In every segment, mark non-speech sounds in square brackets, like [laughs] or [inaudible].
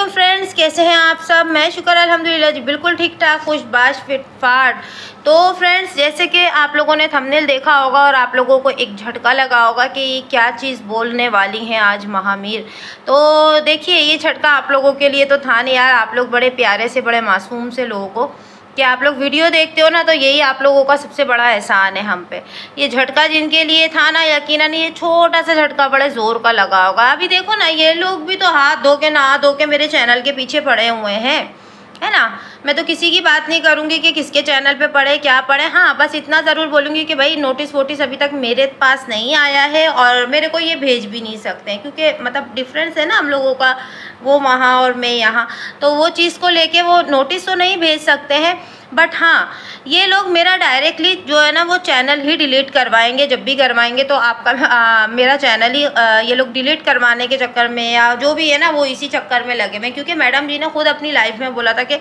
वालेकुम फ्रेंड्स कैसे हैं आप सब? मैं शुक्र, अल्हम्दुलिल्लाह जी, बिल्कुल ठीक ठाक खुश बाश फिट फाट तो फ्रेंड्स जैसे कि आप लोगों ने थंबनेल देखा होगा और आप लोगों को एक झटका लगा होगा कि क्या चीज़ बोलने वाली हैं आज महामीर। तो देखिए, ये झटका आप लोगों के लिए तो था नहीं यार, आप लोग बड़े प्यारे से, बड़े मासूम से लोगों को कि आप लोग वीडियो देखते हो ना तो यही आप लोगों का सबसे बड़ा एहसान है हम पे। ये झटका जिनके लिए था ना, यकीनन ये छोटा सा झटका बड़े ज़ोर का लगा होगा। अभी देखो ना, ये लोग भी तो हाथ धो के, नहा धो के मेरे चैनल के पीछे पड़े हुए हैं। है ना? मैं तो किसी की बात नहीं करूँगी कि किसके चैनल पे पढ़े, क्या पढ़े। हाँ बस इतना ज़रूर बोलूँगी कि भाई नोटिस वोटिस अभी तक मेरे पास नहीं आया है और मेरे को ये भेज भी नहीं सकते हैं, क्योंकि मतलब डिफरेंस है ना हम लोगों का, वो वहाँ और मैं यहाँ। तो वो चीज़ को लेके वो नोटिस तो नहीं भेज सकते हैं। बट हाँ ये लोग मेरा डायरेक्टली जो है ना वो चैनल ही डिलीट करवाएँगे जब भी करवाएँगे तो आपका आ, मेरा चैनल ही आ, ये लोग डिलीट करवाने के चक्कर में या जो भी है ना वो इसी चक्कर में लगे मैं क्योंकि मैडम जी ने खुद अपनी लाइफ में बोला था कि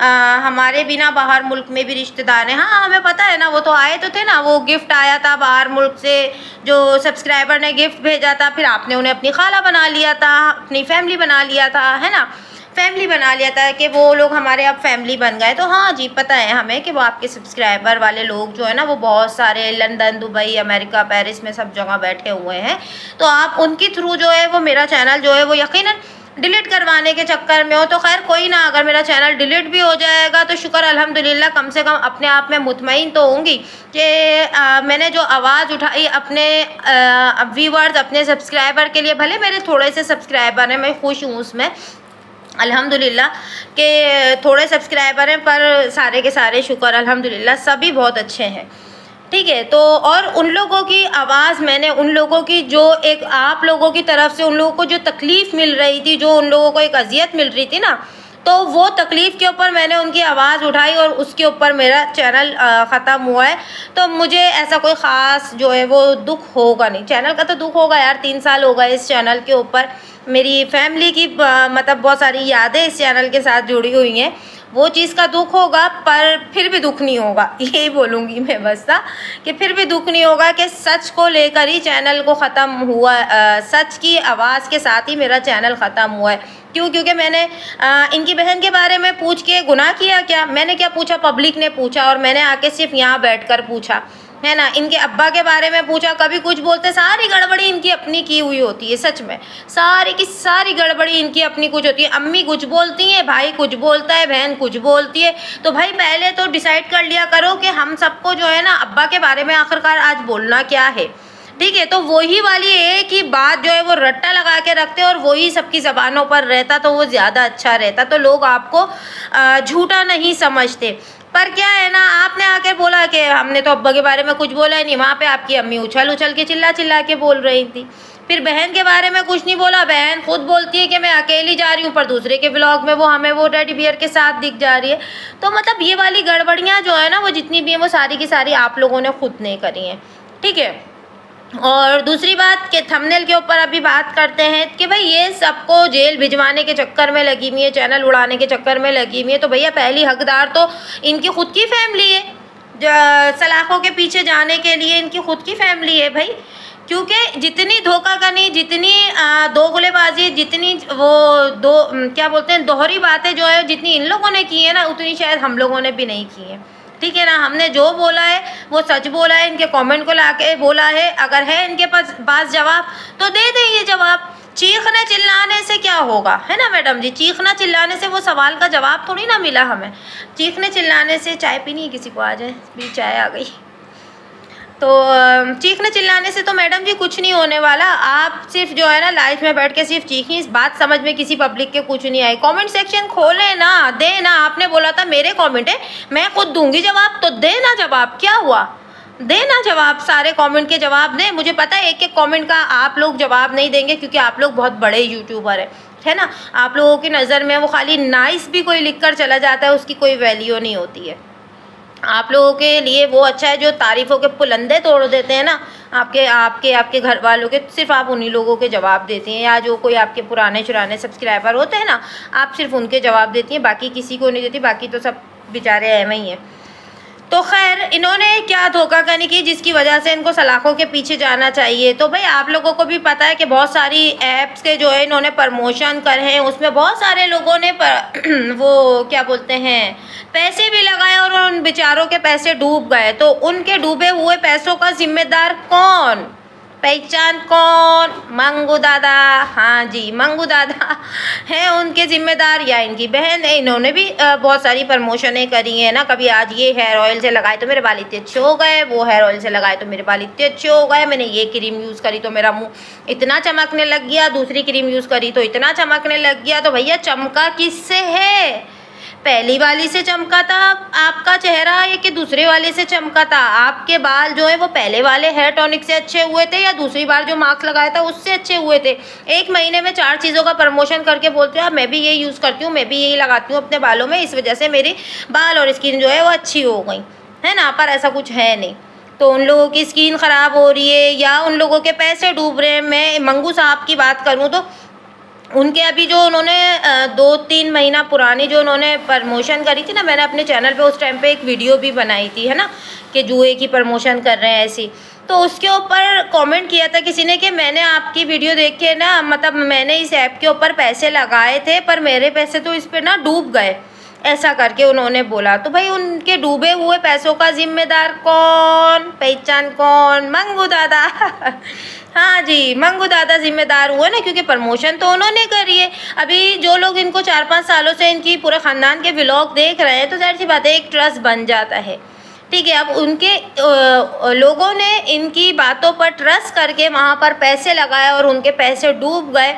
आ, हमारे बिना बाहर मुल्क में भी रिश्तेदार हैं। हाँ हमें पता है ना वो तो आए तो थे ना वो गिफ्ट आया था बाहर मुल्क से जो सब्सक्राइबर ने गिफ्ट भेजा था फिर आपने उन्हें अपनी खाला बना लिया था अपनी फैमिली बना लिया था है ना? फैमिली बना लिया था कि वो लोग हमारे अब फैमिली बन गए। तो हाँ जी, पता है हमें कि वो आपके सब्सक्राइबर वाले लोग जो है ना, वो बहुत सारे लंदन दुबई अमेरिका पेरिस में सब जगह बैठे हुए हैं। तो आप उनके थ्रू जो है, वो मेरा चैनल जो है, वो यकीन डिलीट करवाने के चक्कर में हो। तो खैर, कोई ना, अगर मेरा चैनल डिलीट भी हो जाएगा तो शुक्र अल्हम्दुलिल्लाह, कम से कम अपने आप में मुतमिन तो होंगी कि मैंने जो आवाज़ उठाई अपने व्यूवर्स अपने सब्सक्राइबर के लिए, भले मेरे थोड़े से सब्सक्राइबर हैं, मैं खुश हूँ उसमें अल्हम्दुलिल्लाह के थोड़े सब्सक्राइबर हैं, पर सारे के सारे शुक्र, अल्हम्दुलिल्लाह, सभी बहुत अच्छे हैं। ठीक है तो और उन लोगों की आवाज़, मैंने उन लोगों की जो एक आप लोगों की तरफ़ से उन लोगों को जो तकलीफ़ मिल रही थी, जो उन लोगों को एक अजियत मिल रही थी ना तो वो तकलीफ़ के ऊपर मैंने उनकी आवाज़ उठाई और उसके ऊपर मेरा चैनल ख़त्म हुआ है। तो मुझे ऐसा कोई ख़ास जो है वो दुख होगा नहीं। चैनल का तो दुख होगा यार तीन साल होगा इस चैनल के ऊपर। मेरी फैमिली की मतलब बहुत सारी यादें इस चैनल के साथ जुड़ी हुई हैं। वो चीज़ का दुख होगा पर फिर भी दुख नहीं होगा। [laughs] यही बोलूँगी मैं बस था कि फिर भी दुख नहीं होगा कि सच को लेकर ही चैनल को ख़त्म हुआ आ, सच की आवाज़ के साथ ही मेरा चैनल ख़त्म हुआ है। क्यों? क्योंकि मैंने आ, इनकी बहन के बारे में पूछ के गुनाह किया क्या? मैंने क्या पूछा? पब्लिक ने पूछा और मैंने आके सिर्फ़ यहाँ बैठ कर पूछा है ना? इनके अब्बा के बारे में पूछा। कभी कुछ बोलते सारी गड़बड़ी इनकी अपनी की हुई होती है सच में। सारी की सारी गड़बड़ी इनकी अपनी कुछ होती है। अम्मी कुछ बोलती हैं भाई कुछ बोलता है बहन कुछ बोलती है। तो भाई पहले तो डिसाइड कर लिया करो कि हम सबको जो है ना अब्बा के बारे में आखिरकार आज बोलना क्या है? ठीक है तो वही वाली एक ही बात जो है वो रट्टा लगा के रखते और वही सबकी ज़बानों पर रहता तो वो ज़्यादा अच्छा रहता तो लोग आपको झूठा नहीं समझते। पर क्या है ना, आपने आके बोला कि हमने तो अब्बा के बारे में कुछ बोला ही नहीं, वहाँ पे आपकी अम्मी उछल उछल के चिल्ला चिल्ला के बोल रही थी। फिर बहन के बारे में कुछ नहीं बोला, बहन खुद बोलती है कि मैं अकेली जा रही हूँ, पर दूसरे के ब्लॉग में वो हमें वो टेडी बियर के साथ दिख जा रही है। तो मतलब ये वाली गड़बड़ियाँ जो है ना, वो जितनी भी हैं, वो सारी की सारी आप लोगों ने खुद नहीं करी हैं। ठीक है? और दूसरी बात कि थंबनेल के ऊपर अभी बात करते हैं कि भाई ये सबको जेल भिजवाने के चक्कर में लगी हुई है चैनल उड़ाने के चक्कर में लगी हुई है। तो भैया पहली हकदार तो इनकी खुद की फैमिली है। सलाखों के पीछे जाने के लिए इनकी खुद की फैमिली है भाई। क्योंकि जितनी धोखा करनी जितनी दोगलेबाजी, जितनी वो दो क्या बोलते हैं, दोहरी बातें जो है, जितनी इन लोगों ने की है ना, उतनी शायद हम लोगों ने भी नहीं की है। ठीक है ना? हमने जो बोला है, वो सच बोला है, इनके कमेंट को ला के बोला है। अगर है इनके पास पास जवाब तो दे दें ये जवाब। चीखने चिल्लाने से क्या होगा? है ना मैडम जी? चीखना चिल्लाने से वो सवाल का जवाब थोड़ी ना मिला हमें। चीखने चिल्लाने से चाय पीनी है किसी को? आ जाए भी चाय आ गई। तो चीखने चिल्लाने से तो मैडम जी कुछ नहीं होने वाला। आप सिर्फ़ जो है ना लाइफ में बैठ के सिर्फ़ चीखी, इस बात समझ में किसी पब्लिक के कुछ नहीं आई। कमेंट सेक्शन खोले ना दे ना आपने बोला था मेरे कमेंट है, मैं खुद दूँगी जवाब तो दे ना जवाब। क्या हुआ? दे ना जवाब, सारे कमेंट के जवाब दें। मुझे पता है एक एक कमेंट का आप लोग जवाब नहीं देंगे, क्योंकि आप लोग बहुत बड़े यूट्यूबर हैं, है ना? आप लोगों की नज़र में वो खाली नाइस भी कोई लिख कर चला जाता है, उसकी कोई वैल्यू नहीं होती है। आप लोगों के लिए वो अच्छा है जो तारीफ़ों के पुलंदे तोड़ देते हैं ना, आपके आपके आपके घर वालों के, सिर्फ़ आप उन्हीं लोगों के जवाब देती हैं या जो कोई आपके पुराने चुराने सब्सक्राइबर होते हैं ना, आप सिर्फ़ उनके जवाब देती हैं, बाकी किसी को नहीं देती, बाकी तो सब बेचारे एवं ही हैं। तो खैर इन्होंने क्या धोखा करने की जिसकी वजह से इनको सलाखों के पीछे जाना चाहिए? तो भाई आप लोगों को भी पता है कि बहुत सारी ऐप्स के जो है इन्होंने प्रमोशन करे हैं। उसमें बहुत सारे लोगों ने पर, [clears throat] वो क्या बोलते हैं पैसे भी लगाए और उन बेचारों के पैसे डूब गए। तो उनके डूबे हुए पैसों का जिम्मेदार कौन? पहचान कौन? मंगू दादा। हाँ जी, मंगू दादा [laughs] हैं उनके ज़िम्मेदार या इनकी बहन? है इन्होंने भी बहुत सारी प्रमोशनें करी हैं ना। कभी आज ये हेयर ऑयल से लगाए तो मेरे बाल इतने अच्छे हो गए, वो हेयर ऑयल से लगाए तो मेरे बाल इतने अच्छे हो गए, मैंने ये क्रीम यूज़ करी तो मेरा मुँह इतना चमकने लग गया, दूसरी क्रीम यूज़ करी तो इतना चमकने लग गया। तो भैया, चमका किससे है? पहली वाली से चमका था आपका चेहरा या कि दूसरे वाले से चमका था। आपके बाल जो है, वो पहले वाले हेयर टॉनिक से अच्छे हुए थे या दूसरी बार जो मास्क लगाया था, उससे अच्छे हुए थे? एक महीने में चार चीज़ों का प्रमोशन करके बोलते हो मैं भी यही यूज़ करती हूँ, मैं भी यही लगाती हूँ अपने बालों में, इस वजह से मेरी बाल और स्किन जो है, वो अच्छी हो गई। है ना? पर ऐसा कुछ है नहीं। तो उन लोगों की स्किन ख़राब हो रही है या उन लोगों के पैसे डूब रहे हैं? मैं मंगू साहब की बात करूँ तो उनके अभी जो उन्होंने दो तीन महीना पुरानी जो उन्होंने प्रमोशन करी थी ना, मैंने अपने चैनल पे उस टाइम पे एक वीडियो भी बनाई थी, है ना, कि जुए की प्रमोशन कर रहे हैं ऐसी। तो उसके ऊपर कमेंट किया था किसी ने कि मैंने आपकी वीडियो देख के ना मतलब मैंने इस ऐप के ऊपर पैसे लगाए थे, पर मेरे पैसे तो इस पर ना डूब गए। ऐसा करके उन्होंने बोला। तो भाई उनके डूबे हुए पैसों का जिम्मेदार कौन? पहचान कौन? मंगू दादा। [laughs] हाँ जी, मंगू दादा जिम्मेदार हुए ना, क्योंकि प्रमोशन तो उन्होंने करी है। अभी जो लोग इनको चार पाँच सालों से इनकी पूरे ख़ानदान के ब्लॉग देख रहे हैं तो ज़ाहिर सी बात है, एक ट्रस्ट बन जाता है। ठीक है, अब उनके लोगों ने इनकी बातों पर ट्रस्ट करके वहाँ पर पैसे लगाए और उनके पैसे डूब गए।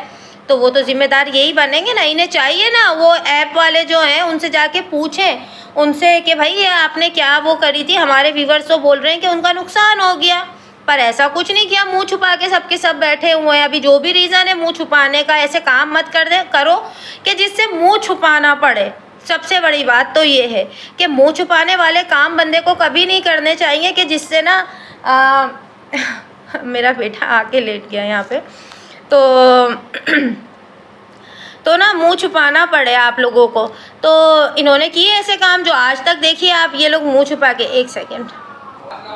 तो वो तो ज़िम्मेदार यही बनेंगे ना इन्हें चाहिए ना वो ऐप वाले जो हैं उनसे जाके पूछें उनसे कि भाई आपने क्या वो करी थी? हमारे व्यूवर्स तो बोल रहे हैं कि उनका नुकसान हो गया। पर ऐसा कुछ नहीं किया मुँह छुपा के सबके सब बैठे हुए हैं। अभी जो भी रीज़न है मुँह छुपाने का ऐसे काम मत कर दे करो कि जिससे मुँह छुपाना पड़े। सबसे बड़ी बात तो ये है कि मुँह छुपाने वाले काम बंदे को कभी नहीं करने चाहिए कि जिससे ना आ, [laughs] मेरा बेटा आके लेट गया यहाँ पे। तो [clears throat] तो ना मुँह छुपाना पड़े आप लोगों को। तो इन्होंने किए ऐसे काम जो आज तक देखिए आप, ये लोग मुँह छुपा के, एक सेकेंड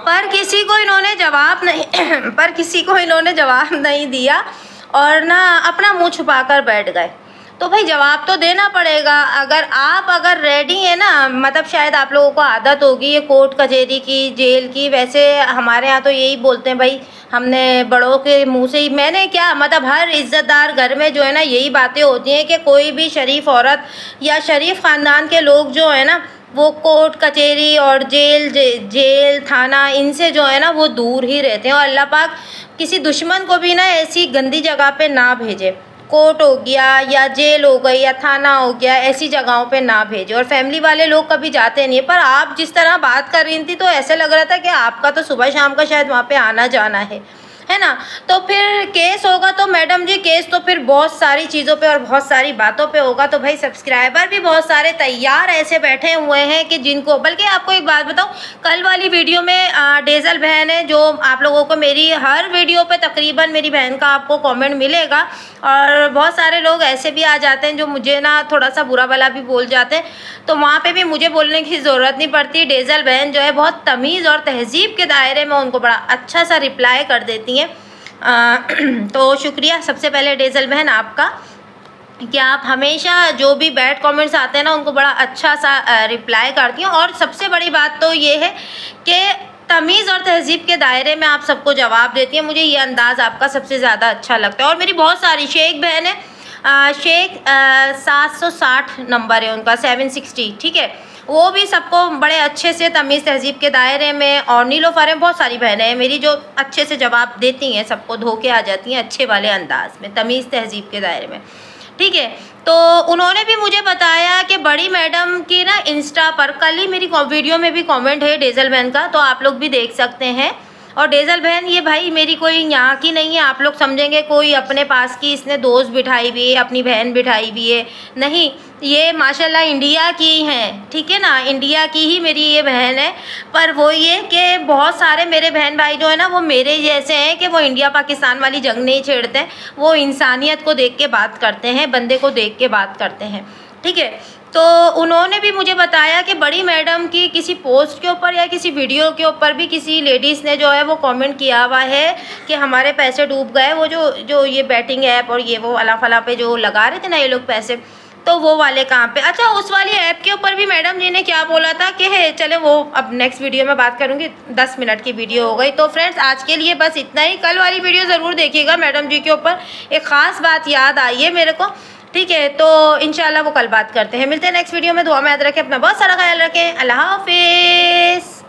पर किसी को इन्होंने जवाब नहीं, [clears throat] पर किसी को इन्होंने जवाब नहीं दिया और ना अपना मुँह छुपाकर बैठ गए। तो भाई जवाब तो देना पड़ेगा। अगर आप अगर रेडी है ना मतलब शायद आप लोगों को आदत होगी ये कोर्ट कचहरी की जेल की। वैसे हमारे यहाँ तो यही बोलते हैं भाई हमने बड़ों के मुँह से ही मैंने क्या मतलब हर इज़्ज़तदार घर में जो है ना यही बातें होती हैं कि कोई भी शरीफ औरत या शरीफ ख़ानदान के लोग जो है ना वो कोर्ट कचहरी और जेल जे, जेल थाना इनसे जो है ना वो दूर ही रहते हैं। और अल्लाह पाक किसी दुश्मन को भी ना ऐसी गंदी जगह पे ना भेजे। कोर्ट हो गया या जेल हो गई या थाना हो गया, ऐसी जगहों पे ना भेजो। और फैमिली वाले लोग कभी जाते नहीं है, पर आप जिस तरह बात कर रही थी तो ऐसे लग रहा था कि आपका तो सुबह शाम का शायद वहाँ पे आना जाना है। है ना? तो फिर केस होगा तो मैडम जी केस तो फिर बहुत सारी चीज़ों पे और बहुत सारी बातों पे होगा। तो भाई सब्सक्राइबर भी बहुत सारे तैयार ऐसे बैठे हुए हैं कि जिनको, बल्कि आपको एक बात बताऊँ, कल वाली वीडियो में डेजल बहन है जो आप लोगों को मेरी हर वीडियो पर तकरीबन मेरी बहन का आपको कॉमेंट मिलेगा। और बहुत सारे लोग ऐसे भी आ जाते हैं जो मुझे ना थोड़ा सा बुरा भला भी बोल जाते हैं। तो वहाँ पर भी मुझे बोलने की ज़रूरत नहीं पड़ती। डेजल बहन जो है बहुत तमीज़ और तहजीब के दायरे में उनको बड़ा अच्छा सा रिप्लाई कर देती हैं। हैं [clears throat] तो शुक्रिया सबसे पहले डेजल बहन आपका कि आप हमेशा जो भी बैड कमेंट्स आते हैं ना, उनको बड़ा अच्छा सा रिप्लाई करती हूँ। और सबसे बड़ी बात तो ये है कि तमीज़ और तहज़ीब के दायरे में आप सबको जवाब देती हैं। मुझे ये अंदाज़ आपका सबसे ज़्यादा अच्छा लगता है। और मेरी बहुत सारी, शेख बहन है शेख सात सौ साठ नंबर है उनका सेवन सिक्सटी ठीक है? वो भी सबको बड़े अच्छे से तमीज़ तहज़ीब के दायरे में और नीलोफर में बहुत सारी बहनें हैं, मेरी जो अच्छे से जवाब देती हैं, सबको धो के आ जाती हैं अच्छे वाले अंदाज में, तमीज़ तहज़ीब के दायरे में, ठीक है? तो उन्होंने भी मुझे बताया कि बड़ी मैडम की ना इंस्टा पर, कल ही मेरी वीडियो में भी कमेंट है डेजल बहन का तो आप लोग भी देख सकते हैं। और डेजल बहन, ये भाई मेरी कोई यहाँ की नहीं है, आप लोग समझेंगे, कोई अपने पास की इसने दोस्त बिठाई हुई है, अपनी बहन बिठाई हुई है। नहीं, ये माशाल्लाह इंडिया की हैं ठीक है ना? इंडिया की ही मेरी ये बहन है। पर वो ये कि बहुत सारे मेरे बहन भाई जो है ना, वो मेरे जैसे हैं कि वो इंडिया पाकिस्तान वाली जंग नहीं छेड़ते, वो इंसानियत को देख के बात करते हैं, बंदे को देख के बात करते हैं, ठीक है? तो उन्होंने भी मुझे बताया कि बड़ी मैडम की किसी पोस्ट के ऊपर या किसी वीडियो के ऊपर भी किसी लेडीज़ ने जो है वो कमेंट किया हुआ है कि हमारे पैसे डूब गए, वो जो जो ये बैटिंग ऐप और ये वो अला फला पे जो लगा रहे थे ना ये लोग पैसे तो वो वाले काम पे? अच्छा उस वाली ऐप के ऊपर भी मैडम जी ने क्या बोला था कि, है, चले वो, अब नेक्स्ट वीडियो में बात करूँगी, दस मिनट की वीडियो हो गई। तो फ्रेंड्स आज के लिए बस इतना ही। कल वाली वीडियो ज़रूर देखिएगा मैडम जी के ऊपर। एक ख़ास बात याद आई है मेरे को ठीक है तो इनशाला वो कल बात करते हैं। मिलते हैं नेक्स्ट वीडियो में। दुआ में याद रखें, अपना बहुत सारा ख्याल रखें। अल्लाह हाफिज़।